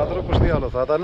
άνθρωπος τι άλλο θα ήταν.